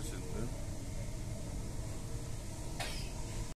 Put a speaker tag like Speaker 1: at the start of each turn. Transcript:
Speaker 1: this and